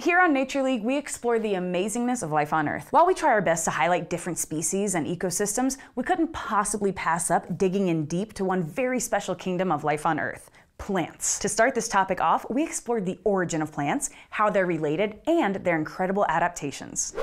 Here on Nature League, we explore the amazingness of life on Earth. While we try our best to highlight different species and ecosystems, we couldn't possibly pass up digging in deep to one very special kingdom of life on Earth plants. To start this topic off, we explored the origin of plants, how they're related, and their incredible adaptations.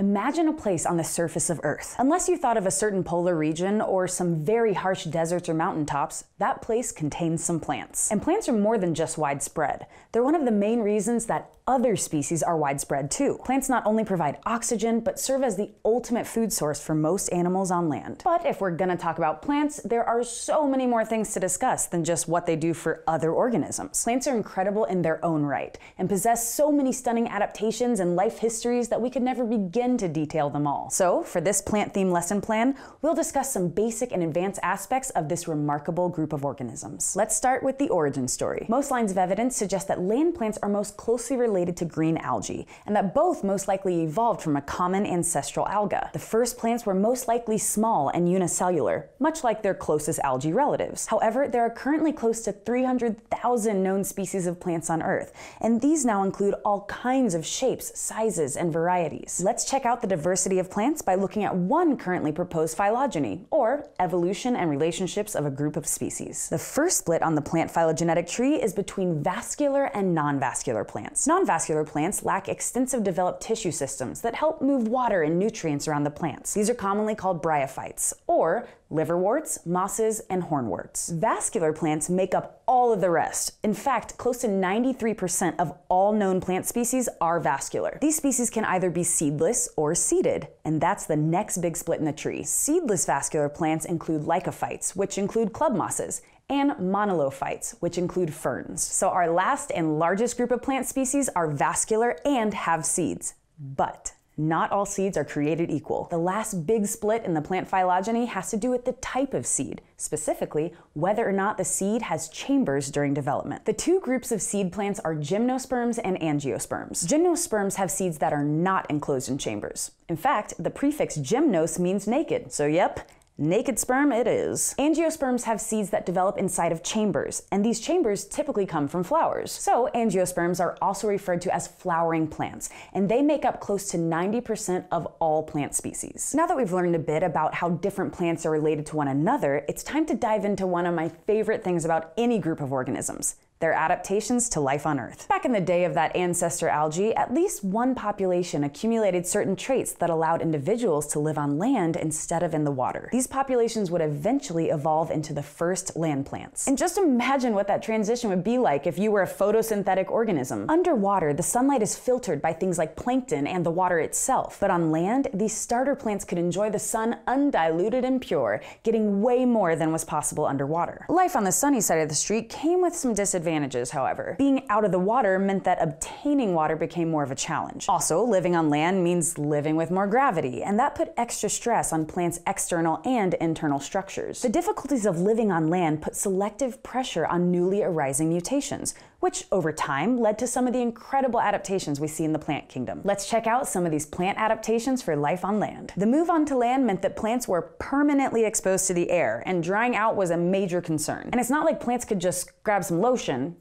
Imagine a place on the surface of Earth. Unless you thought of a certain polar region or some very harsh deserts or mountaintops, that place contains some plants. And plants are more than just widespread. They're one of the main reasons that other species are widespread too. Plants not only provide oxygen, but serve as the ultimate food source for most animals on land. But if we're gonna talk about plants, there are so many more things to discuss than just what they do for other organisms. Plants are incredible in their own right and possess so many stunning adaptations and life histories that we could never begin to detail them all. So, for this plant theme lesson plan, we'll discuss some basic and advanced aspects of this remarkable group of organisms. Let's start with the origin story. Most lines of evidence suggest that land plants are most closely related related to green algae, and that both most likely evolved from a common ancestral alga. The first plants were most likely small and unicellular, much like their closest algae relatives. However, there are currently close to 300,000 known species of plants on Earth, and these now include all kinds of shapes, sizes, and varieties. Let's check out the diversity of plants by looking at one currently proposed phylogeny, or evolution and relationships of a group of species. The first split on the plant phylogenetic tree is between vascular and non-vascular plants. Non non-vascular plants lack extensive developed tissue systems that help move water and nutrients around the plants. These are commonly called bryophytes, or liverworts, mosses, and hornworts. Vascular plants make up all of the rest. In fact, close to 93% of all known plant species are vascular. These species can either be seedless or seeded, and that's the next big split in the tree. Seedless vascular plants include lycophytes, which include club mosses, and monilophytes, which include ferns. So our last and largest group of plant species are vascular and have seeds. But not all seeds are created equal. The last big split in the plant phylogeny has to do with the type of seed, specifically, whether or not the seed has chambers during development. The two groups of seed plants are gymnosperms and angiosperms. Gymnosperms have seeds that are not enclosed in chambers. In fact, the prefix gymnos means naked, so yep, Naked sperm it is. Angiosperms have seeds that develop inside of chambers, and these chambers typically come from flowers. So angiosperms are also referred to as flowering plants, and they make up close to 90% of all plant species. Now that we've learned a bit about how different plants are related to one another, it's time to dive into one of my favorite things about any group of organisms, their adaptations to life on Earth. Back in the day of that ancestor algae, at least one population accumulated certain traits that allowed individuals to live on land instead of in the water. These populations would eventually evolve into the first land plants. And just imagine what that transition would be like if you were a photosynthetic organism. Underwater, the sunlight is filtered by things like plankton and the water itself. But on land, these starter plants could enjoy the sun undiluted and pure, getting way more than was possible underwater. Life on the sunny side of the street came with some disadvantages disadvantages, however. Being out of the water meant that obtaining water became more of a challenge. Also, living on land means living with more gravity, and that put extra stress on plants' external and internal structures. The difficulties of living on land put selective pressure on newly arising mutations, which over time led to some of the incredible adaptations we see in the plant kingdom. Let's check out some of these plant adaptations for life on land. The move onto land meant that plants were permanently exposed to the air, and drying out was a major concern. And it's not like plants could just grab some lotion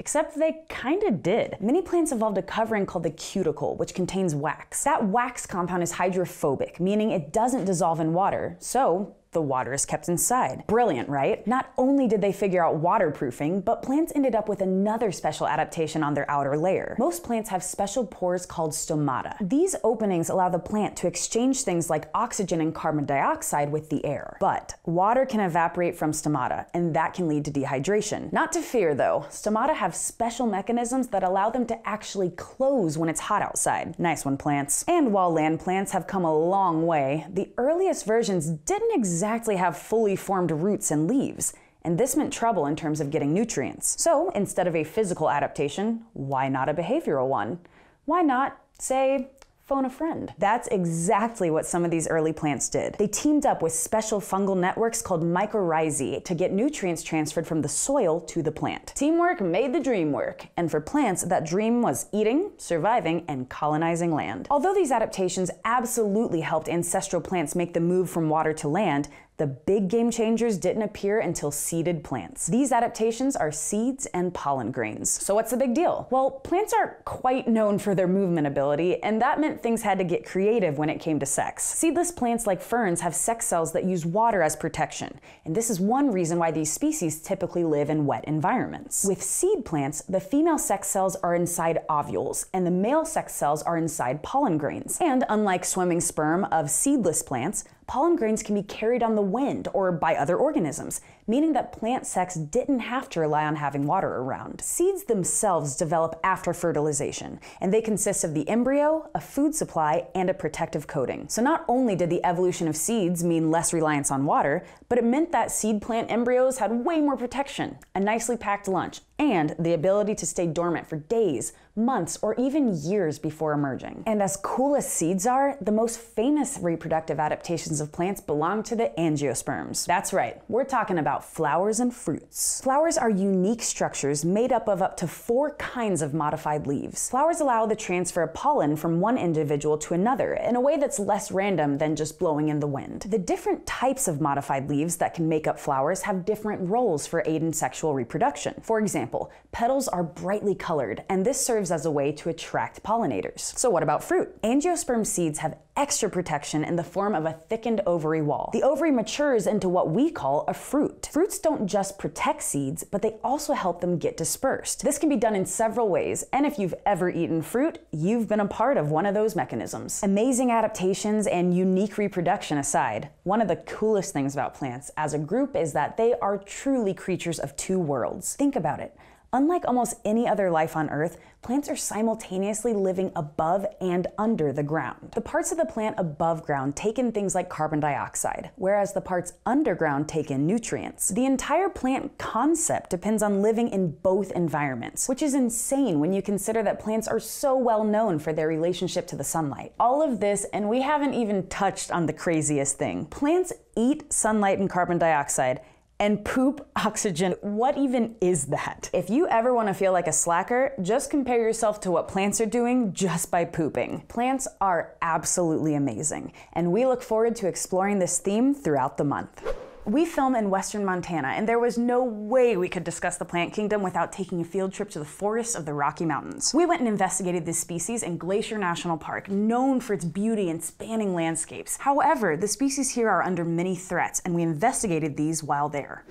Except they kinda did. Many plants evolved a covering called the cuticle, which contains wax. That wax compound is hydrophobic, meaning it doesn't dissolve in water, so the water is kept inside. Brilliant, right? Not only did they figure out waterproofing, but plants ended up with another special adaptation on their outer layer. Most plants have special pores called stomata. These openings allow the plant to exchange things like oxygen and carbon dioxide with the air. But water can evaporate from stomata, and that can lead to dehydration. Not to fear though, stomata have special mechanisms that allow them to actually close when it's hot outside. Nice one, plants. And while land plants have come a long way, the earliest versions didn't exist exactly have fully formed roots and leaves, and this meant trouble in terms of getting nutrients. So instead of a physical adaptation, why not a behavioral one? Why not, say, phone a friend. That's exactly what some of these early plants did. They teamed up with special fungal networks called mycorrhizae to get nutrients transferred from the soil to the plant. Teamwork made the dream work, and for plants, that dream was eating, surviving, and colonizing land. Although these adaptations absolutely helped ancestral plants make the move from water to land, the big game changers didn't appear until seeded plants. These adaptations are seeds and pollen grains. So what's the big deal? Well, plants aren't quite known for their movement ability, and that meant things had to get creative when it came to sex. Seedless plants like ferns have sex cells that use water as protection, and this is one reason why these species typically live in wet environments. With seed plants, the female sex cells are inside ovules, and the male sex cells are inside pollen grains. And unlike swimming sperm of seedless plants, pollen grains can be carried on the wind or by other organisms, meaning that plant sex didn't have to rely on having water around. Seeds themselves develop after fertilization, and they consist of the embryo, a food supply, and a protective coating. So not only did the evolution of seeds mean less reliance on water, but it meant that seed plant embryos had way more protection, a nicely packed lunch, and the ability to stay dormant for days, months, or even years before emerging. And as cool as seeds are, the most famous reproductive adaptations of plants belong to the angiosperms. That's right, we're talking about flowers and fruits. Flowers are unique structures made up of up to four kinds of modified leaves. Flowers allow the transfer of pollen from one individual to another in a way that's less random than just blowing in the wind. The different types of modified leaves that can make up flowers have different roles for aid in sexual reproduction. For example, petals are brightly colored, and this serves as a way to attract pollinators. So what about fruit? Angiosperm seeds have extra protection in the form of a thickened ovary wall. The ovary matures into what we call a fruit. Fruits don't just protect seeds, but they also help them get dispersed. This can be done in several ways, and if you've ever eaten fruit, you've been a part of one of those mechanisms. Amazing adaptations and unique reproduction aside, one of the coolest things about plants as a group is that they are truly creatures of two worlds. Think about it. Unlike almost any other life on Earth, plants are simultaneously living above and under the ground. The parts of the plant above ground take in things like carbon dioxide, whereas the parts underground take in nutrients. The entire plant concept depends on living in both environments, which is insane when you consider that plants are so well known for their relationship to the sunlight. All of this, and we haven't even touched on the craziest thing. Plants eat sunlight and carbon dioxide and poop oxygen. What even is that? If you ever want to feel like a slacker, just compare yourself to what plants are doing just by pooping. Plants are absolutely amazing, and we look forward to exploring this theme throughout the month. We film in western Montana, and there was no way we could discuss the plant kingdom without taking a field trip to the forests of the Rocky Mountains. We went and investigated this species in Glacier National Park, known for its beauty and spanning landscapes. However, the species here are under many threats, and we investigated these while there.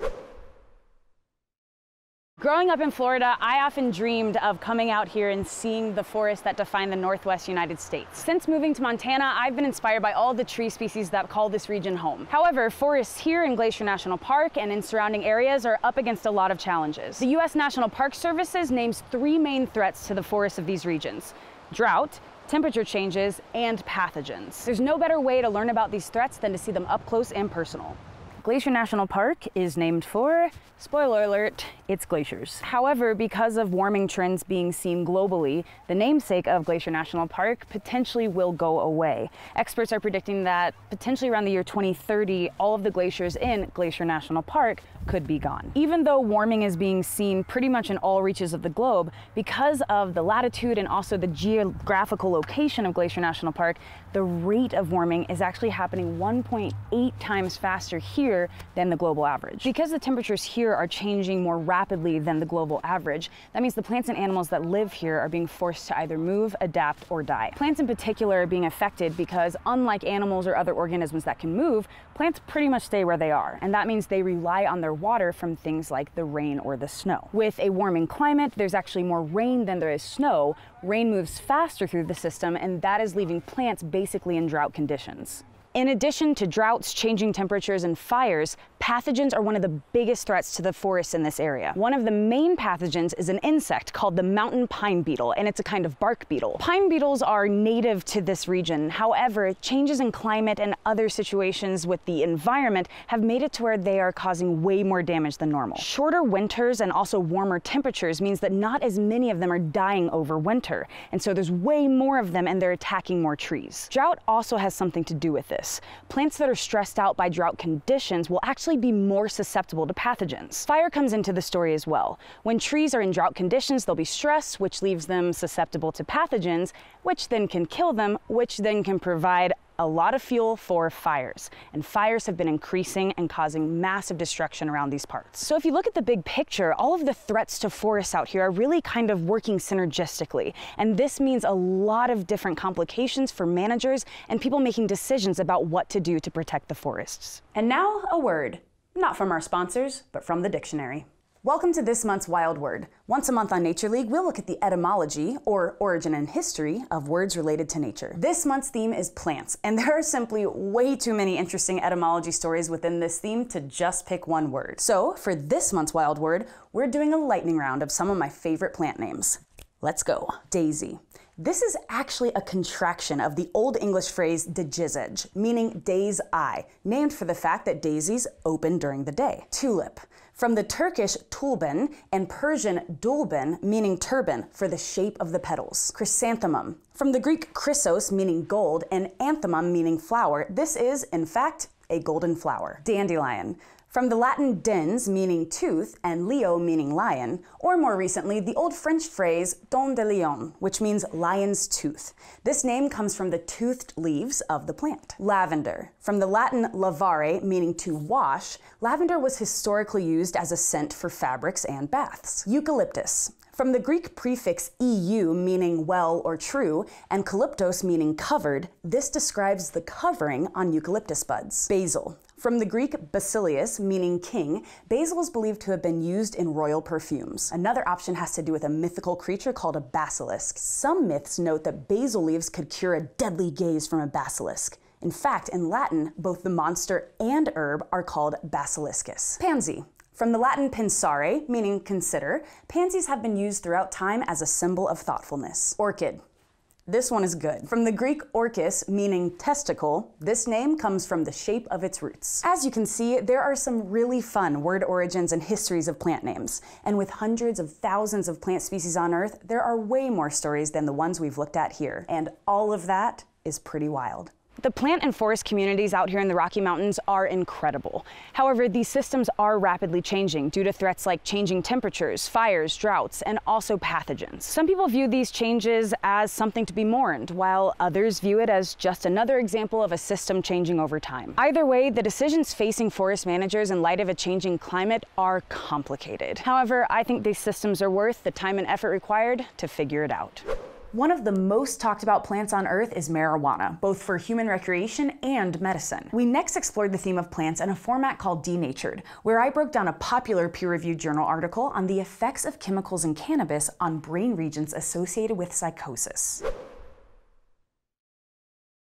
Growing up in Florida, I often dreamed of coming out here and seeing the forests that define the Northwest United States. Since moving to Montana, I've been inspired by all the tree species that call this region home. However, forests here in Glacier National Park and in surrounding areas are up against a lot of challenges. The U.S. National Park Services names three main threats to the forests of these regions. Drought, temperature changes, and pathogens. There's no better way to learn about these threats than to see them up close and personal. Glacier National Park is named for, spoiler alert, its glaciers. However, because of warming trends being seen globally, the namesake of Glacier National Park potentially will go away. Experts are predicting that potentially around the year 2030, all of the glaciers in Glacier National Park could be gone. Even though warming is being seen pretty much in all reaches of the globe, because of the latitude and also the geographical location of Glacier National Park, the rate of warming is actually happening 1.8 times faster here than the global average. Because the temperatures here are changing more rapidly than the global average, that means the plants and animals that live here are being forced to either move, adapt, or die. Plants in particular are being affected because unlike animals or other organisms that can move, plants pretty much stay where they are. And that means they rely on their water from things like the rain or the snow. With a warming climate, there's actually more rain than there is snow. Rain moves faster through the system, and that is leaving plants basically in drought conditions. In addition to droughts, changing temperatures, and fires, pathogens are one of the biggest threats to the forests in this area. One of the main pathogens is an insect called the mountain pine beetle, and it's a kind of bark beetle. Pine beetles are native to this region. However, changes in climate and other situations with the environment have made it to where they are causing way more damage than normal. Shorter winters and also warmer temperatures means that not as many of them are dying over winter, and so there's way more of them and they're attacking more trees. Drought also has something to do with this this. Plants that are stressed out by drought conditions will actually be more susceptible to pathogens. Fire comes into the story as well. When trees are in drought conditions, they'll be stressed, which leaves them susceptible to pathogens, which then can kill them, which then can provide a lot of fuel for fires, and fires have been increasing and causing massive destruction around these parts. So if you look at the big picture, all of the threats to forests out here are really kind of working synergistically, and this means a lot of different complications for managers and people making decisions about what to do to protect the forests. And now a word, not from our sponsors, but from the dictionary. Welcome to this month's Wild Word. Once a month on Nature League, we'll look at the etymology, or origin and history, of words related to nature. This month's theme is plants, and there are simply way too many interesting etymology stories within this theme to just pick one word. So, for this month's Wild Word, we're doing a lightning round of some of my favorite plant names. Let's go. Daisy. This is actually a contraction of the Old English phrase dejizage, meaning day's eye, named for the fact that daisies open during the day. Tulip. From the Turkish tulben and Persian dulben, meaning turban, for the shape of the petals. Chrysanthemum. From the Greek chrysos, meaning gold, and anthemum, meaning flower, this is, in fact, a golden flower. Dandelion. From the Latin dens, meaning tooth, and leo, meaning lion, or more recently, the old French phrase dent de lion, which means lion's tooth. This name comes from the toothed leaves of the plant. Lavender. From the Latin lavare, meaning to wash, lavender was historically used as a scent for fabrics and baths. Eucalyptus. From the Greek prefix eu, meaning well or true, and calyptos, meaning covered, this describes the covering on eucalyptus buds. Basil. From the Greek basileus, meaning king, basil is believed to have been used in royal perfumes. Another option has to do with a mythical creature called a basilisk. Some myths note that basil leaves could cure a deadly gaze from a basilisk. In fact, in Latin, both the monster and herb are called basiliscus. Pansy. From the Latin pensare, meaning consider, pansies have been used throughout time as a symbol of thoughtfulness. Orchid. This one is good. From the Greek orchis, meaning testicle, this name comes from the shape of its roots. As you can see, there are some really fun word origins and histories of plant names. And with hundreds of thousands of plant species on Earth, there are way more stories than the ones we've looked at here. And all of that is pretty wild. The plant and forest communities out here in the Rocky Mountains are incredible. However, these systems are rapidly changing due to threats like changing temperatures, fires, droughts, and also pathogens. Some people view these changes as something to be mourned, while others view it as just another example of a system changing over time. Either way, the decisions facing forest managers in light of a changing climate are complicated. However, I think these systems are worth the time and effort required to figure it out. One of the most talked about plants on Earth is marijuana, both for human recreation and medicine. We next explored the theme of plants in a format called Denatured, where I broke down a popular peer-reviewed journal article on the effects of chemicals in cannabis on brain regions associated with psychosis.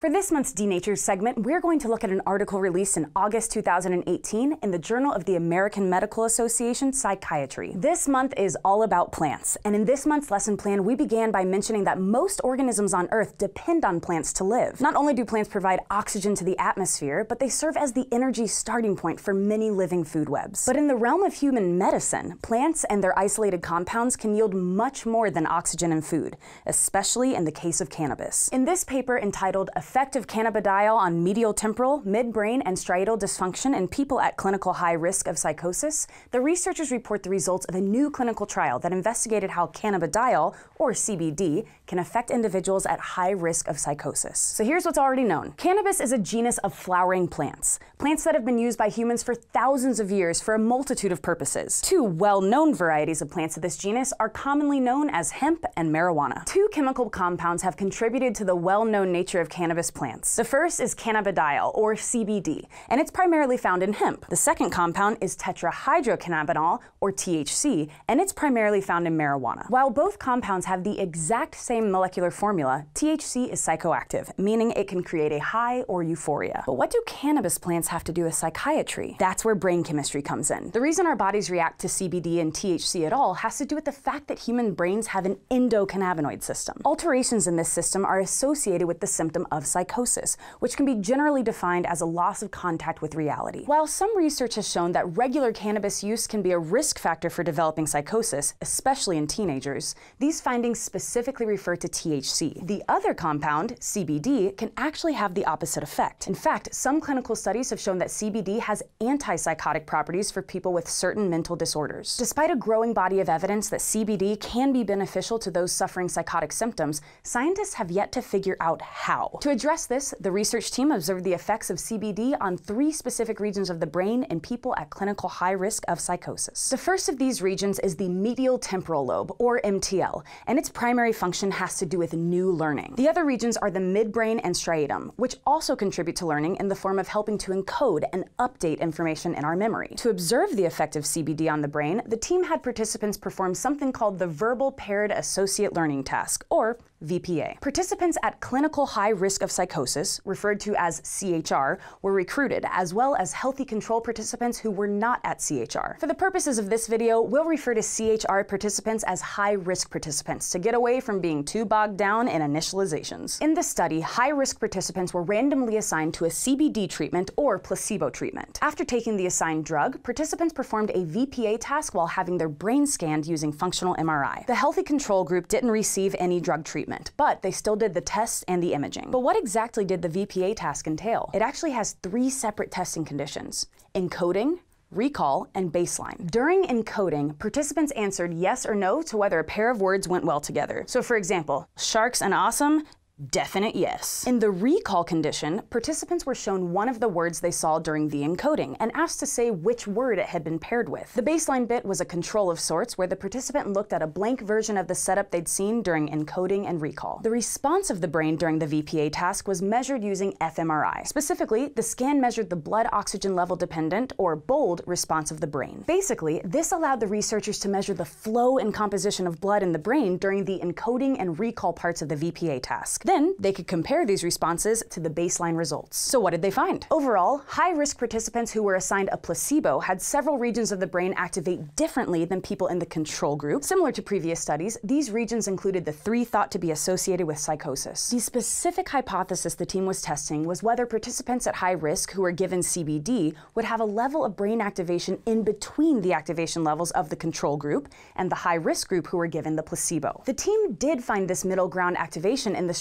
For this month's Denatured segment, we're going to look at an article released in August 2018 in the Journal of the American Medical Association Psychiatry. This month is all about plants, and in this month's lesson plan, we began by mentioning that most organisms on Earth depend on plants to live. Not only do plants provide oxygen to the atmosphere, but they serve as the energy starting point for many living food webs. But in the realm of human medicine, plants and their isolated compounds can yield much more than oxygen and food, especially in the case of cannabis. In this paper entitled effect of cannabidiol on medial temporal, midbrain, and striatal dysfunction in people at clinical high risk of psychosis, the researchers report the results of a new clinical trial that investigated how cannabidiol, or CBD, can affect individuals at high risk of psychosis. So here's what's already known. Cannabis is a genus of flowering plants, plants that have been used by humans for thousands of years for a multitude of purposes. Two well-known varieties of plants of this genus are commonly known as hemp and marijuana. Two chemical compounds have contributed to the well-known nature of cannabis plants. The first is cannabidiol, or CBD, and it's primarily found in hemp. The second compound is tetrahydrocannabinol, or THC, and it's primarily found in marijuana. While both compounds have the exact same molecular formula, THC is psychoactive, meaning it can create a high or euphoria. But what do cannabis plants have to do with psychiatry? That's where brain chemistry comes in. The reason our bodies react to CBD and THC at all has to do with the fact that human brains have an endocannabinoid system. Alterations in this system are associated with the symptom of psychosis, which can be generally defined as a loss of contact with reality. While some research has shown that regular cannabis use can be a risk factor for developing psychosis, especially in teenagers, these findings specifically refer to THC. The other compound, CBD, can actually have the opposite effect. In fact, some clinical studies have shown that CBD has antipsychotic properties for people with certain mental disorders. Despite a growing body of evidence that CBD can be beneficial to those suffering psychotic symptoms, scientists have yet to figure out how. To address this, the research team observed the effects of CBD on three specific regions of the brain in people at clinical high risk of psychosis. The first of these regions is the medial temporal lobe, or MTL, and its primary function has to do with new learning. The other regions are the midbrain and striatum, which also contribute to learning in the form of helping to encode and update information in our memory. To observe the effect of CBD on the brain, the team had participants perform something called the Verbal Paired Associate Learning Task, or VPA. Participants at clinical high risk of psychosis, referred to as CHR, were recruited, as well as healthy control participants who were not at CHR. For the purposes of this video, we'll refer to CHR participants as high risk participants to get away from being too bogged down in initializations. In this study, high risk participants were randomly assigned to a CBD treatment or placebo treatment. After taking the assigned drug, participants performed a VPA task while having their brain scanned using functional MRI. The healthy control group didn't receive any drug treatment treatment, but they still did the tests and the imaging. But what exactly did the VPA task entail? It actually has three separate testing conditions encoding, recall, and baseline. During encoding, participants answered yes or no to whether a pair of words went well together. So for example, sharks and awesome Definite yes. In the recall condition, participants were shown one of the words they saw during the encoding and asked to say which word it had been paired with. The baseline bit was a control of sorts where the participant looked at a blank version of the setup they'd seen during encoding and recall. The response of the brain during the VPA task was measured using fMRI. Specifically, the scan measured the blood oxygen level dependent, or BOLD, response of the brain. Basically, this allowed the researchers to measure the flow and composition of blood in the brain during the encoding and recall parts of the VPA task. Then, they could compare these responses to the baseline results. So what did they find? Overall, high-risk participants who were assigned a placebo had several regions of the brain activate differently than people in the control group. Similar to previous studies, these regions included the three thought to be associated with psychosis. The specific hypothesis the team was testing was whether participants at high risk who were given CBD would have a level of brain activation in between the activation levels of the control group and the high-risk group who were given the placebo. The team did find this middle ground activation in the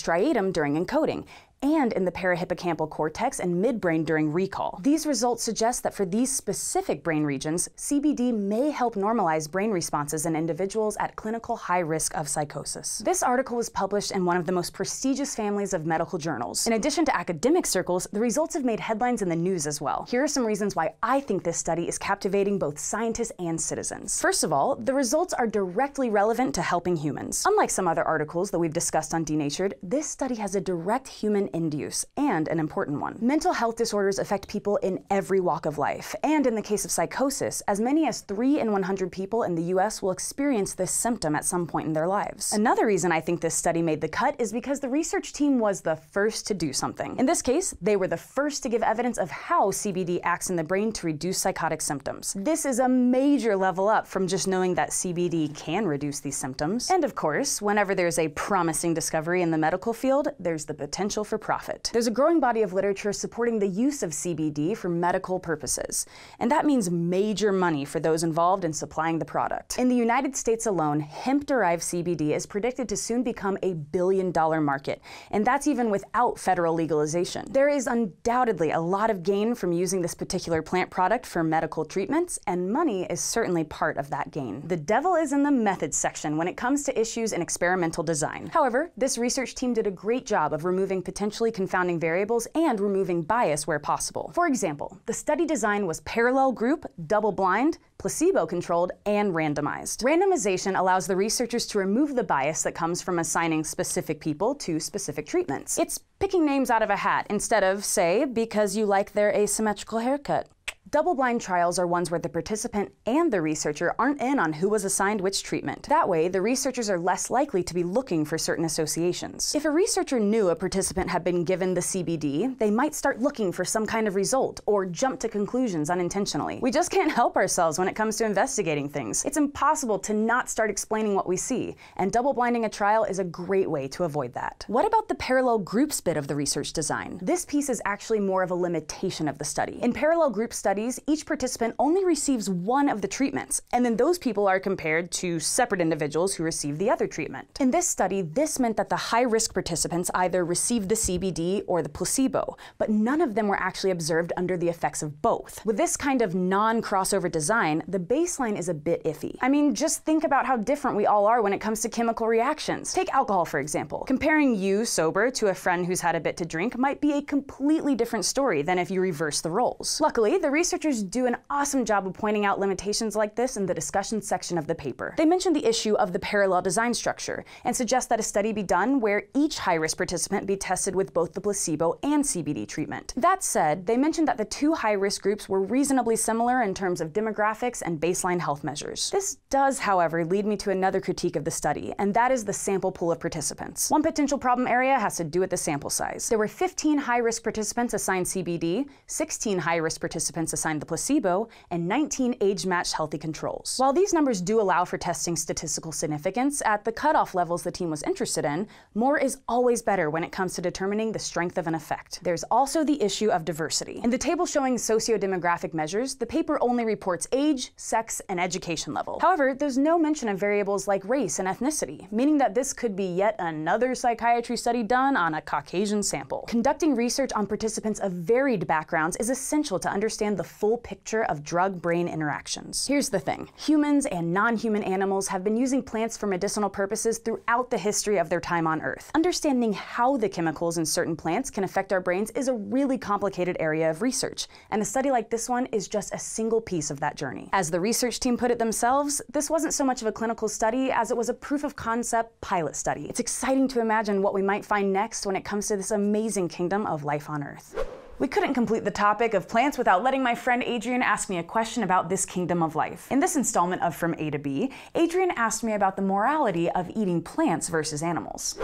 during encoding, and in the parahippocampal cortex and midbrain during recall. These results suggest that for these specific brain regions, CBD may help normalize brain responses in individuals at clinical high risk of psychosis. This article was published in one of the most prestigious families of medical journals. In addition to academic circles, the results have made headlines in the news as well. Here are some reasons why I think this study is captivating both scientists and citizens. First of all, the results are directly relevant to helping humans. Unlike some other articles that we've discussed on Denatured, this study has a direct human end use, and an important one. Mental health disorders affect people in every walk of life, and in the case of psychosis, as many as 3 in 100 people in the US will experience this symptom at some point in their lives. Another reason I think this study made the cut is because the research team was the first to do something. In this case, they were the first to give evidence of how CBD acts in the brain to reduce psychotic symptoms. This is a major level up from just knowing that CBD can reduce these symptoms. And of course, whenever there's a promising discovery in the medical field, there's the potential for profit. There's a growing body of literature supporting the use of CBD for medical purposes, and that means major money for those involved in supplying the product. In the United States alone, hemp-derived CBD is predicted to soon become a billion dollar market, and that's even without federal legalization. There is undoubtedly a lot of gain from using this particular plant product for medical treatments, and money is certainly part of that gain. The devil is in the methods section when it comes to issues in experimental design. However, this research team did a great job of removing potential potentially confounding variables and removing bias where possible. For example, the study design was parallel group, double blind, placebo controlled, and randomized. Randomization allows the researchers to remove the bias that comes from assigning specific people to specific treatments. It's picking names out of a hat instead of, say, because you like their asymmetrical haircut. Double-blind trials are ones where the participant and the researcher aren't in on who was assigned which treatment. That way, the researchers are less likely to be looking for certain associations. If a researcher knew a participant had been given the CBD, they might start looking for some kind of result or jump to conclusions unintentionally. We just can't help ourselves when it comes to investigating things. It's impossible to not start explaining what we see, and double-blinding a trial is a great way to avoid that. What about the parallel groups bit of the research design? This piece is actually more of a limitation of the study. In parallel group studies, studies, each participant only receives one of the treatments, and then those people are compared to separate individuals who receive the other treatment. In this study, this meant that the high risk participants either received the CBD or the placebo, but none of them were actually observed under the effects of both. With this kind of non crossover design, the baseline is a bit iffy. I mean, just think about how different we all are when it comes to chemical reactions. Take alcohol, for example. Comparing you sober to a friend who's had a bit to drink might be a completely different story than if you reverse the roles. Luckily, the researchers do an awesome job of pointing out limitations like this in the discussion section of the paper. They mention the issue of the parallel design structure and suggest that a study be done where each high risk participant be tested with both the placebo and CBD treatment. That said, they mentioned that the two high risk groups were reasonably similar in terms of demographics and baseline health measures. This does, however, lead me to another critique of the study, and that is the sample pool of participants. One potential problem area has to do with the sample size. There were 15 high risk participants assigned CBD, 16 high risk participants assigned the placebo, and 19 age matched healthy controls. While these numbers do allow for testing statistical significance, at the cutoff levels the team was interested in, more is always better when it comes to determining the strength of an effect. There's also the issue of diversity. In the table showing socio-demographic measures, the paper only reports age, sex, and education level. However, there's no mention of variables like race and ethnicity, meaning that this could be yet another psychiatry study done on a Caucasian sample. Conducting research on participants of varied backgrounds is essential to understand the full picture of drug-brain interactions. Here's the thing. Humans and non-human animals have been using plants for medicinal purposes throughout the history of their time on Earth. Understanding how the chemicals in certain plants can affect our brains is a really complicated area of research, and a study like this one is just a single piece of that journey. As the research team put it themselves, this wasn't so much of a clinical study as it was a proof of concept pilot study. It's exciting to imagine what we might find next when it comes to this amazing kingdom of life on Earth. We couldn't complete the topic of plants without letting my friend Adrian ask me a question about this kingdom of life. In this installment of From A to B, Adrian asked me about the morality of eating plants versus animals.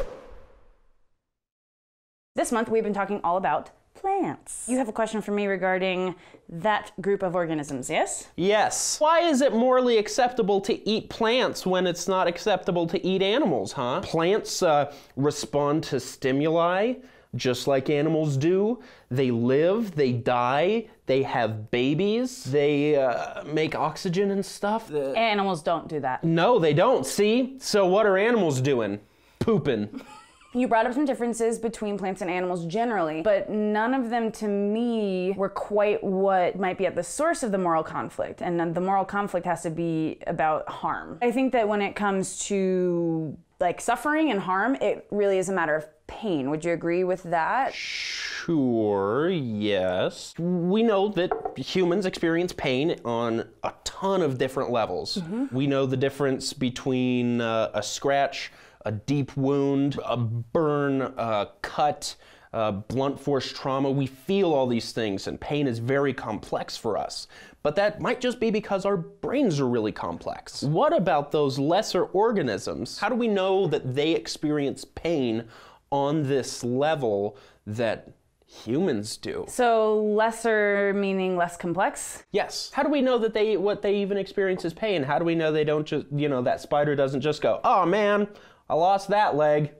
This month, we've been talking all about plants. You have a question for me regarding that group of organisms, yes? Yes. Why is it morally acceptable to eat plants when it's not acceptable to eat animals, huh? Plants uh, respond to stimuli just like animals do. They live, they die, they have babies, they uh, make oxygen and stuff. Animals don't do that. No, they don't. See? So what are animals doing? Pooping. You brought up some differences between plants and animals generally, but none of them to me were quite what might be at the source of the moral conflict. And the moral conflict has to be about harm. I think that when it comes to like suffering and harm, it really is a matter of pain. Would you agree with that? Sure, yes. We know that humans experience pain on a ton of different levels. Mm-hmm. We know the difference between uh, a scratch, a deep wound, a burn, a cut, uh, blunt force trauma. We feel all these things, and pain is very complex for us. But that might just be because our brains are really complex. What about those lesser organisms? How do we know that they experience pain on this level that humans do. So lesser meaning less complex? Yes. How do we know that they what they even experience is pain? How do we know they don't just you know that spider doesn't just go, "Oh man, I lost that leg."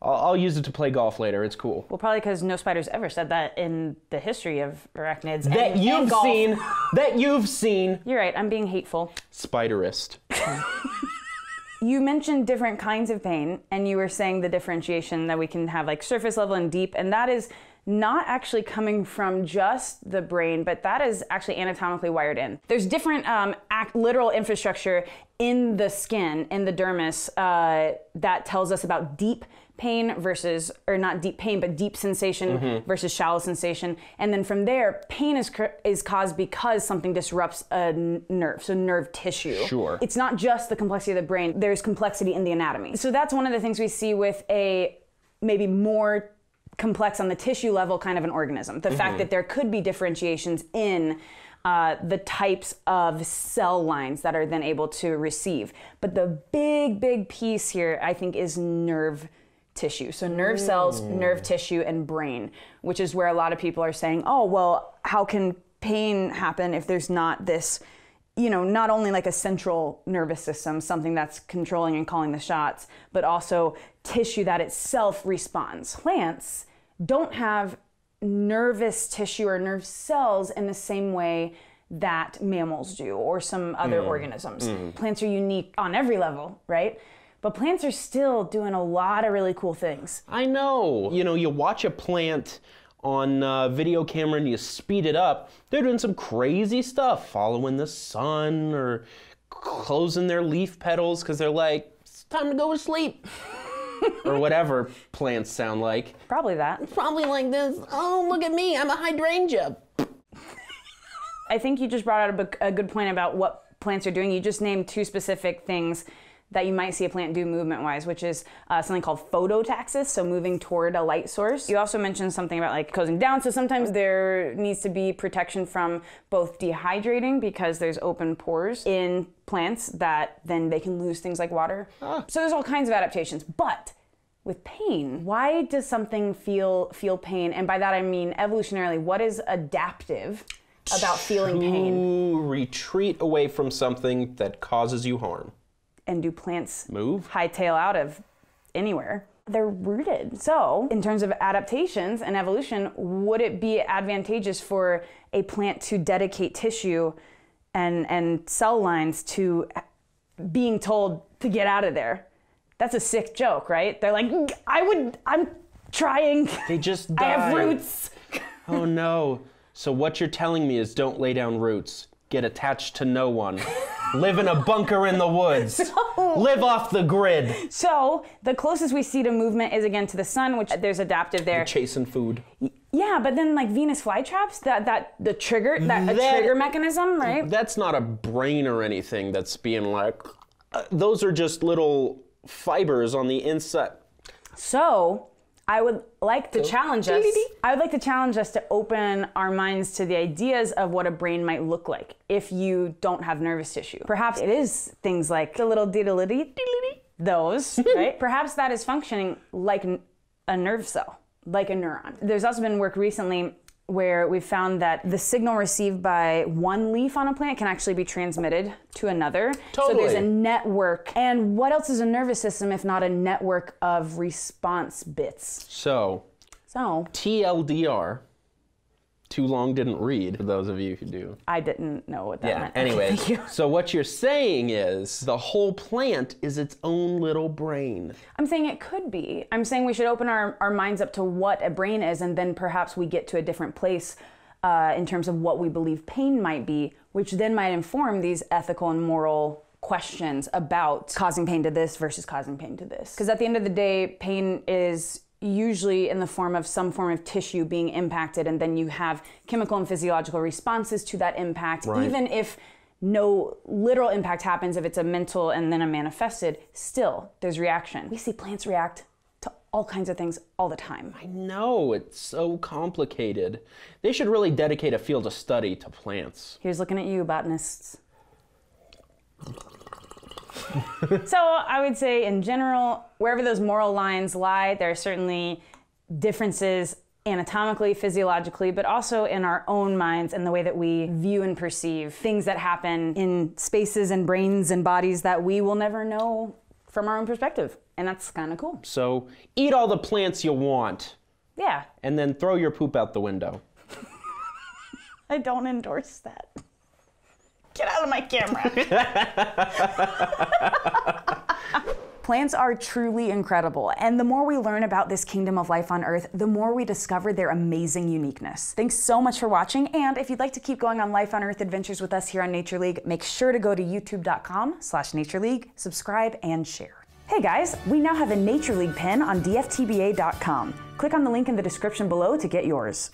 I'll, I'll use it to play golf later. It's cool. Well, probably because no spider's ever said that in the history of arachnids. That and, you've and seen. that you've seen. You're right. I'm being hateful. Spiderist. You mentioned different kinds of pain, and you were saying the differentiation that we can have like surface level and deep, and that is not actually coming from just the brain, but that is actually anatomically wired in. There's different um, act, literal infrastructure in the skin, in the dermis, uh, that tells us about deep pain versus, or not deep pain, but deep sensation mm-hmm. versus shallow sensation. And then from there, pain is, is caused because something disrupts a n- nerve, so nerve tissue. Sure. It's not just the complexity of the brain, there's complexity in the anatomy. So that's one of the things we see with a maybe more complex on the tissue level kind of an organism. The mm-hmm. fact that there could be differentiations in uh, the types of cell lines that are then able to receive. But the big, big piece here, I think, is nerve tissue. So nerve cells, nerve mm. tissue, and brain, which is where a lot of people are saying, oh, well, how can pain happen if there's not this, you know, not only like a central nervous system, something that's controlling and calling the shots, but also tissue that itself responds. Plants don't have nervous tissue or nerve cells in the same way that mammals do or some other mm. organisms. Mm. Plants are unique on every level, right? But plants are still doing a lot of really cool things. I know. You know, you watch a plant on uh, video camera and you speed it up, they're doing some crazy stuff, following the sun or closing their leaf petals because they're like, it's time to go to sleep. or whatever plants sound like. Probably that. Probably like this. Oh, look at me, I'm a hydrangea. I think you just brought out a, a good point about what plants are doing. You just named two specific things that you might see a plant do movement wise, which is uh, something called phototaxis, so moving toward a light source. You also mentioned something about like closing down, so sometimes there needs to be protection from both dehydrating because there's open pores in plants that then they can lose things like water. So there's all kinds of adaptations. But with pain, why does something feel feel pain? And by that I mean evolutionarily, what is adaptive about feeling pain? To retreat away from something that causes you harm. And do plants Move. hightail out of anywhere. They're rooted. So, in terms of adaptations and evolution, would it be advantageous for a plant to dedicate tissue and, and cell lines to being told to get out of there? That's a sick joke, right? They're like, I would, I'm trying. They just die. I have roots. Oh no. So what you're telling me is don't lay down roots. Get attached to no one. Live in a bunker in the woods. Live off the grid. So, the closest we see to movement is again to the sun, which there's adaptive there. Chasing food. Yeah, but then like Venus flytraps, that that the trigger, that, a That- trigger mechanism, right? That's not a brain or anything that's being like. uh, those are just little fibers on the inside. So, I would like to challenge us. I would like to challenge us to open our minds to the ideas of what a brain might look like if you don't have nervous tissue. Perhaps it is things like the little diddly those, right? Perhaps that is functioning like a nerve cell, like a neuron. There's also been work recently where we found that the signal received by one leaf on a plant can actually be transmitted to another. Totally. So there's a network. And what else is a nervous system if not a network of response bits? So, So TLDR, too long didn't read, for those of you who do. I didn't know what that Yeah, meant. anyway. So what you're saying is the whole plant is its own little brain. I'm saying it could be. I'm saying we should open our, our minds up to what a brain is, and then perhaps we get to a different place uh, in terms of what we believe pain might be, which then might inform these ethical and moral questions about causing pain to this versus causing pain to this. Because at the end of the day, pain is usually in the form of some form of tissue being impacted, and then you have chemical and physiological responses to that impact, Right. even if no literal impact happens if it's a mental and then a manifested, still there's reaction. We see plants react to all kinds of things all the time. I know, it's so complicated. They should really dedicate a field of study to plants. Here's looking at you, botanists. so I would say, in general, wherever those moral lines lie, there are certainly differences anatomically, physiologically, but also in our own minds and the way that we view and perceive things that happen in spaces and brains and bodies that we will never know from our own perspective. And that's kind of cool. So eat all the plants you want Yeah, and then throw your poop out the window. I don't endorse that. Get out of my camera. Plants are truly incredible, and the more we learn about this kingdom of life on Earth, the more we discover their amazing uniqueness. Thanks so much for watching, and if you'd like to keep going on Life on Earth adventures with us here on Nature League, make sure to go to youtube.com slash Nature League, subscribe, and share. Hey guys, we now have a Nature League pin on dftba.com. Click on the link in the description below to get yours.